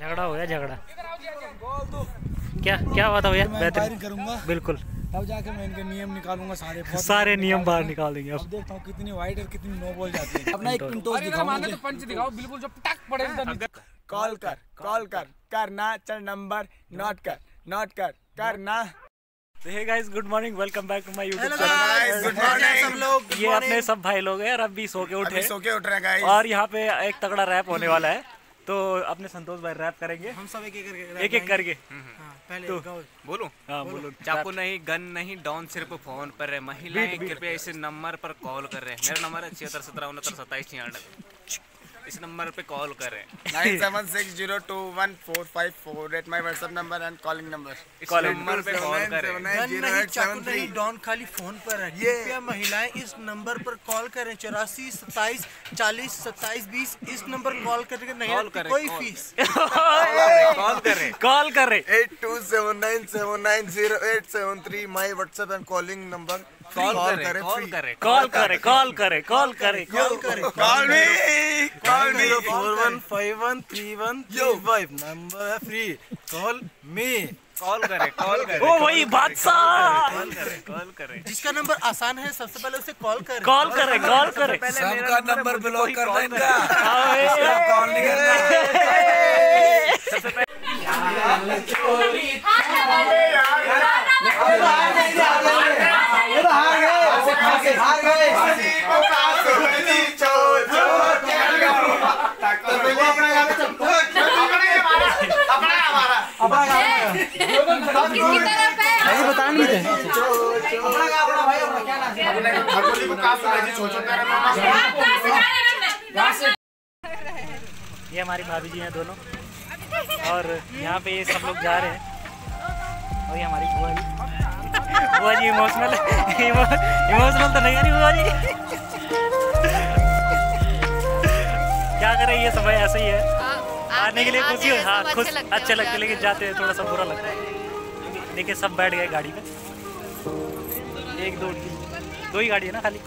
झगड़ा हो गया झगड़ा। क्या क्या हुआ था भैया? मैं बेहतर फायरिंग करूँगा। बिल्कुल। तब जाके मैं इनके नियम निकालूँगा सारे सारे नियम बाहर निकाल देंगे अब। देखता हूँ कितनी वाइड और कितनी नो बॉल जाती है। अपना एक पिंटोस दिखाओ मुझे। तो पंच दिखाओ बिल्कुल जो टक पड़े इधर कॉल कर कॉल कर करना चल नंबर नोट कर नोट कर करना। तो hey guys good morning welcome back to my YouTube guys, good morning. सब लोग ये अपने सब भाई लोग हैं और अब भी सो के उठे सो के उठ रहे हैं गाइस और यहाँ पे एक तगड़ा रैप होने वाला है। तो अपने संतोष भाई रैप करेंगे। हम सब एक एक करके एक एक करके। पहले तो- बोलो? हाँ बोलो। चाकू नहीं गन नहीं डॉन सिर्फ़ फ़ोन पर है। महिलाएँ कृपया इस नंबर पर कॉल कर रहे हैं। मेरा नंबर है छिहत्तर सत्रह उनहत्तर सत्ताईस छियानवे। इस नंबर पे कॉल कर। Nine seven six zero two one four five four eight my WhatsApp number and calling number. इस नंबर पे कॉल कर। डॉन खाली फ़ोन पर है। कृपया महिलाएँ इस नंबर पर कॉल करें। चौरासी सत्ताईस चालीस सत्ताईस बीस इस नंबर कॉल करके नहीं कॉल लगती करें, कोई फ़ीस। कॉल कर रहे कॉल कर। Eight two seven nine seven nine zero eight seven three my WhatsApp and calling number. Call कर हैं कॉल कर हैं कॉल करे कॉल करे कॉल करे कॉल करें call me call me four one five one three one five number है free call me call करे कॉल करे ओ वही बादशाह कॉल करे कॉल करें जिसका नंबर आसान है सबसे पहले उसे कॉल करें कॉल करे कॉल करे सबका नंबर ब्लॉक कर दो इनका कॉल नहीं करना किसकी तरफ़ है बता नहीं ये हमारी भाभी जी हैं दोनों। और यहाँ पे ये सब लोग जा रहे हैं। और ये हमारी बुआ जी। बुआ जी इमोशनल इमोशनल तो नहीं आ रही बुआ जी। क्या करें ये समय ऐसे ही है। आने के लिए खुशी हो हाँ खुश अच्छे लगते हैं लेकिन जाते हैं थोड़ा सा बुरा लगता है। देखिए सब बैठ गए गाड़ी में एक दो दो ही गाड़ी है ना खाली।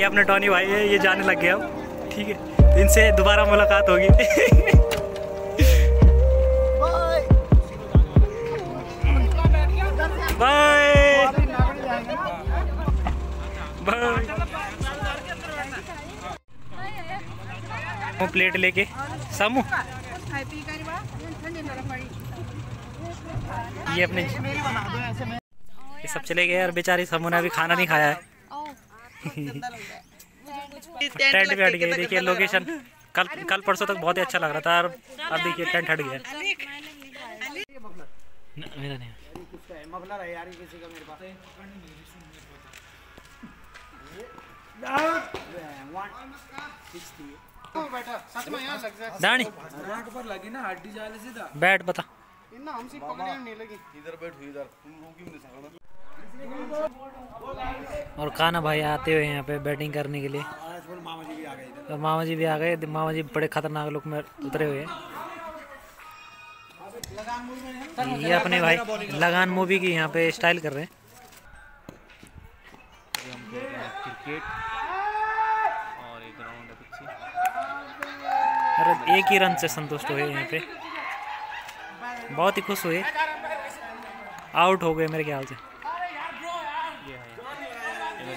ये अपने टॉनी भाई है ये जाने लग गया अब ठीक है इनसे दोबारा मुलाकात होगी। बाय। बाय। प्लेट लेके। समू। ये अपने ये सब चले गए और बेचारी। समू ने अभी खाना नहीं खाया है। टेंट भी हट गई। देखिए लोकेशन कल कल परसों तक बहुत ही अच्छा लग रहा था और अब देखिए टेंट हट गया। न- मेरा नहीं दानी। पर लगी ना हड्डी जाले सीधा। बैठ बता। और काना भाई आते हुए यहाँ पे बैटिंग करने के लिए। मामा जी भी आ गए मामा जी भी आ गए मामा जी बड़े खतरनाक लुक में उतरे हुए हैं। ये अपने भाई लगान मूवी की यहाँ पे स्टाइल कर रहे हैं। क्रिकेट। और एक ग्राउंड है पीछे। अरे एक ही रन से संतुष्ट हुए यहाँ पे। बहुत ही खुश हुए। आउट हो गए मेरे ख्याल से।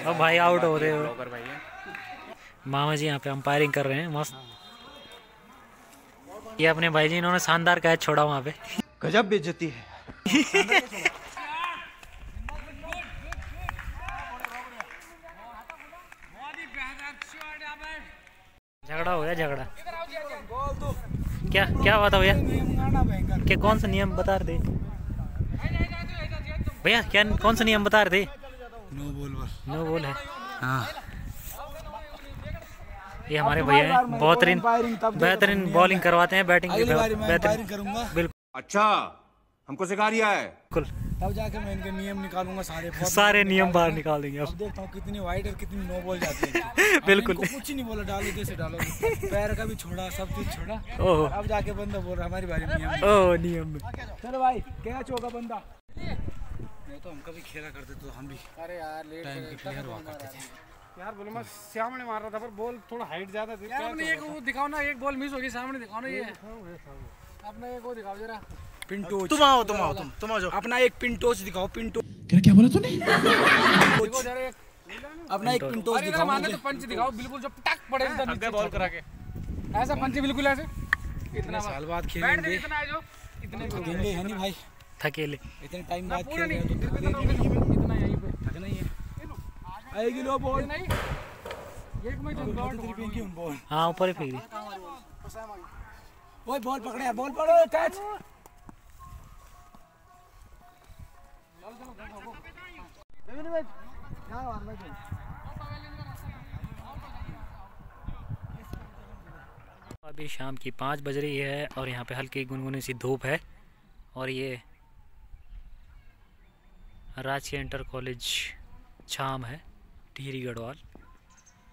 अब भाई आउट हो रहे हो। है। मामा जी यहाँ पे अंपायरिंग कर रहे हैं मस्त। ये अपने भाई जी इन्होंने शानदार कैच छोड़ा वहाँ पे। गजब बेइज्जती है। झगड़ा हो गया झगड़ा। क्या क्या हुआ था भैया? क्या कौन सा नियम बता रहे थे? भैया क्या कौन सा नियम बता रहे थे? नो बॉल पर नो बोल है। हाँ। ये हमारे भैया हैं बेहतरीन बेहतरीन बॉलिंग करवाते हैं बैटिंग बेहतरीन बिल्कुल। अच्छा हमको सिखा रिया है। तब जाके मैं इनके नियम निकालूँगा सारे सारे नियम बाहर निकाल देंगे अब देखता हूँ कितनी वाइड और कितनी नो बॉल जाती है बिल्कुल। कुछ ही नहीं बोला डालो जैसे डालो पैर का भी छोड़ा सब चीज़ छोड़ा। ओह। अब जाके बंदा बोल रहा हमारी बारी में नियम ओ नियम। में चलो भाई क्या चौका बंदा? नहीं तो हम कभी खेला करते तो हम भी अरे यार लेट टाइम के प्लेयर हुआ करते थे। यार बोलो मैं सामने मार रहा था पर बॉल थोड़ा हाइट ज़्यादा थी यार अपने एक वो दिखाओ ना एक बॉल मिस हो गई सामने दिखाओ ना ये। अपना एक वो दिखाओ जरा। पिंटोज तुम आओ तुम आओ तुम तुम आ जाओ अपना एक पिंटोज दिखाओ पिंटो देखो जरा एक। अपना एक पिंटोज अरे अगर दिखाओ। माने तो पंच दिखाओ बिल्कुल जो टक पड़े इधर नीचे। बॉल करा के। ऐसा पंच बिल्कुल ऐसे। इतना साल बाद बैठ खेलेंगे दे इतना है जो इतने को खेलेंगे है नहीं भाई। थकेले इतने टाइम बाद खेल रहे हो तो इतना होगा, इतना यहीं पे थकना ही है आएगी लो बॉल नहीं एक में जो डॉट क्यों बॉल हाँ। ऊपर ही फेंक दी ओए बॉल पकड़े बॉल पकड़ो कैच अभी शाम की पाँच बज रही है और यहाँ पे हल्की गुनगुनी सी धूप है और ये राजकीय इंटर कॉलेज छाम है। टिहरी गढ़वाल।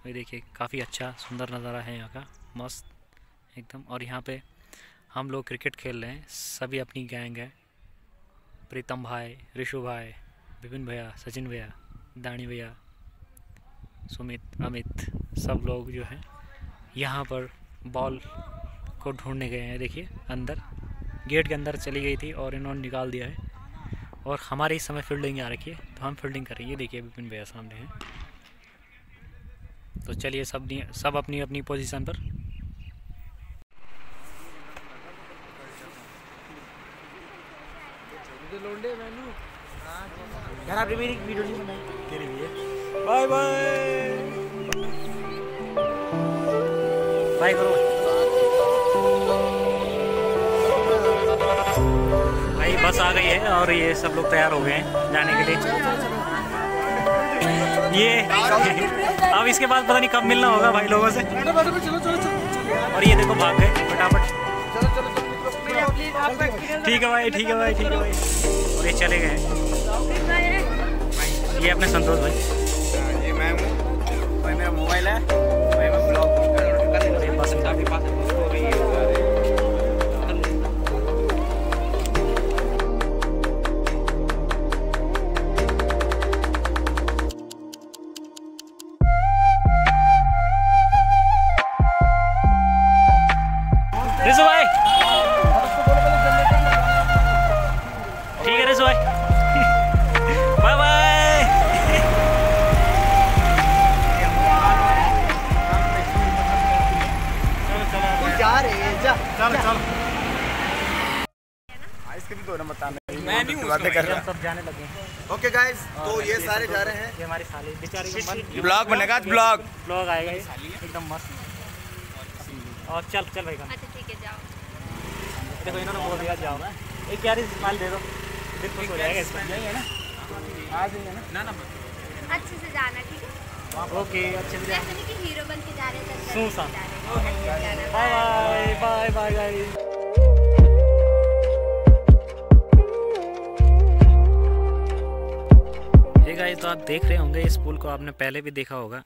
ये देखिए, काफ़ी अच्छा सुंदर नज़ारा है यहाँ का। मस्त, एकदम। और यहाँ पे हम लोग क्रिकेट खेल रहे हैं। सभी अपनी गैंग है। प्रीतम भाई ऋषु भाई, विपिन भैया, सचिन भैया, दानी भैया, सुमित, अमित, सब लोग जो हैं, यहाँ पर बॉल को ढूँढने गए हैं। देखिए, अंदर। गेट के अंदर चली गई थी और इन्होंने निकाल दिया है। और हमारे इस समय फील्डिंग आ रखी है। तो हम फील्डिंग कर रहे हैं। देखिए, विपिन भैया सामने हैं। तो चलिए सब सब अपनी अपनी पोजीशन पर। यार आपने मेरी वीडियो नहीं बनाई। तेरी भी है बाय बाय। बाय करो। भाई बस आ गई है और ये सब लोग तैयार हो गए हैं जाने के लिए। ये। अब इसके बाद पता नहीं कब मिलना होगा भाई लोगों से। और ये देखो भाग गए फटाफट। ठीक है भाई ठीक है भाई ठीक है भाई। और ये चले गए। ये अपने संतोष भाई। ये मैं हूँ। भाई मेरा मोबाइल है। भाई मैं ब्लॉग बस आइसक्रीम तो ना बताना मैं नहीं हूँ बातें कर रहा सब जाने लगे ओके गाइस तो ये सारे जा रहे हैं। ये हमारी साली। बेचारी को मन ब्लॉग बनेगा ब्लॉग ब्लॉग आएगा एकदम मस्त। और चल चल भाई अच्छा ठीक है जाओ। देखो इन्होंने बोल दिया जाओ एक प्यारी सी स्माइल दे दो। दिल खुश हो जाएगा इसमें यही है ना? आज ही है ना? ना ना अच्छे से जाना ठीक है? ओके अच्छे से नहीं हीरो बन के जा रहे हैं हैं। बाय बाय बाय बाय ये गाइस तो आप देख रहे होंगे, इस पुल को आपने पहले भी देखा होगा।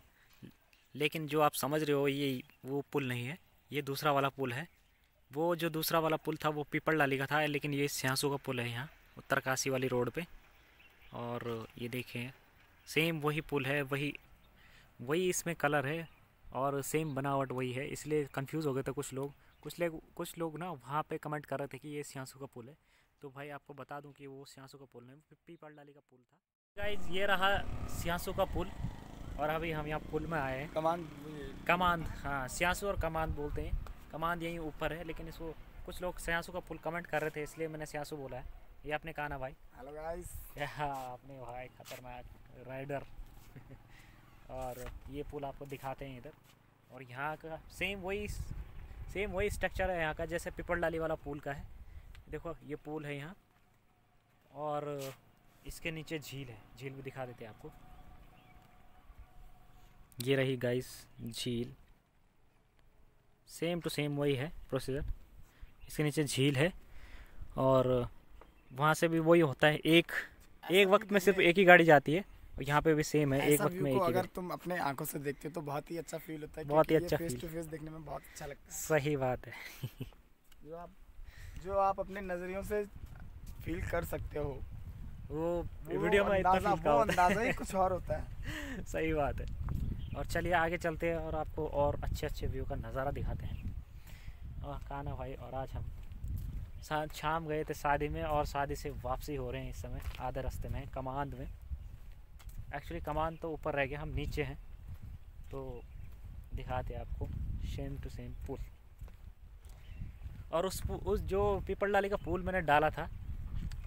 लेकिन जो आप समझ रहे हो, ये, वो पुल नहीं है। ये दूसरा वाला पुल है। वो जो दूसरा वाला पुल था, वो पीपल डाली का था, लेकिन ये स्यासू का पुल है यहाँ उत्तरकाशी वाली रोड पे। और ये देखें सेम वही पुल है, वही वही इसमें कलर है, और सेम बनावट वही है। इसलिए कंफ्यूज हो गए थे कुछ लोग। कुछ लोग कुछ लोग ना वहाँ पे कमेंट कर रहे थे कि ये सियासू का पुल है। तो भाई आपको बता दूँ कि वो सियासू का पुल नहीं पीपल डाली का पुल था। गाइज़ ये रहा सियासू का पुल और अभी हम यहाँ पुल में आए हैं। कमान कमांद हाँ सियासू और कमांद बोलते हैं। कमांद यहीं ऊपर है लेकिन इसको कुछ लोग सियासू का पुल कमेंट कर रहे थे इसलिए मैंने सियासू बोला है। ये आपने कहा ना भाई? हेलो गाइस हाँ अपने भाई खतरनाक राइडर और ये पुल आपको दिखाते हैं इधर। और यहाँ का सेम वही सेम वही स्ट्रक्चर है यहाँ का जैसे पिपल डाली वाला पुल का है। देखो ये पुल है यहाँ। और इसके नीचे झील है। झील भी दिखा देते हैं आपको। ये रही गाइस झील। सेम टू सेम वही है प्रोसीजर इसके नीचे झील है और वहाँ से भी वही होता है। एक एक वक्त में सिर्फ़ एक ही गाड़ी जाती है और यहाँ पे भी सेम है। एक वक्त में एक ही अगर तुम अपने आँखों से देखते हो तो बहुत ही अच्छा फील होता है बहुत ही अच्छा फेस टू फेस देखने में बहुत अच्छा लगता है। सही बात है। जो आप जो आप अपने नजरियों से फील कर सकते हो। वो वीडियो में इतना वो होता अंदाज़ा ही कुछ और होता है। सही बात है। और चलिए आगे चलते हैं और आपको और अच्छे अच्छे व्यू का नज़ारा दिखाते हैं। और कहा ना भाई और आज हम शाम गए थे शादी में और शादी से वापसी हो रहे हैं इस समय आधे रास्ते में कमांद में। एक्चुअली कमान तो ऊपर रह गया हम नीचे हैं। तो दिखाते हैं आपको सेम टू सेम पुल और उस उस जो पीपल डाली का पुल मैंने डाला था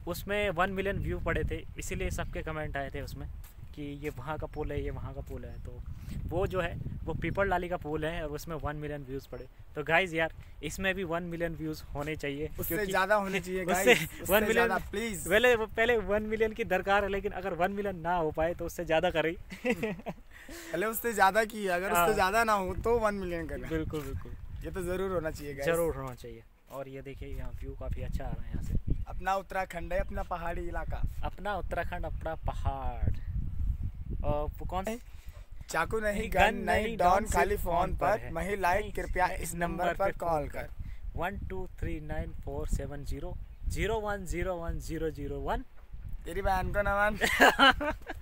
उसमें वन मिलियन व्यू पड़े थे इसीलिए सबके कमेंट आए थे उसमें कि ये वहाँ का पुल है ये वहाँ का पुल है। तो वो जो है वो पीपल डाली का पुल है और उसमें वन मिलियन व्यूज़ पड़े। तो गाइज़ यार इसमें भी वन मिलियन व्यूज़ होने चाहिए उससे ज़्यादा होने चाहिए उससे वन मिलियन please। पहले पहले वन मिलियन की दरकार है लेकिन अगर वन मिलियन ना हो पाए तो उससे ज़्यादा करें। पहले उससे ज़्यादा की अगर हाँ। उससे ज़्यादा ना हो तो वन मिलियन करना बिल्कुल बिल्कुल। ये तो ज़रूर होना चाहिए ज़रूर होना चाहिए। और ये देखिए यहाँ व्यू काफ़ी अच्छा आ रहा है यहाँ से। अपना उत्तराखंड है अपना पहाड़ी इलाका। अपना उत्तराखंड अपना पहाड़। और कौन है? चाकू नहीं गन नहीं डॉन खाली फ़ोन पर महिलाएँ कृपया इस नंबर पर कॉल कर। One two three nine four seven zero. Zero one zero one zero zero one. तेरी बहन को नमन।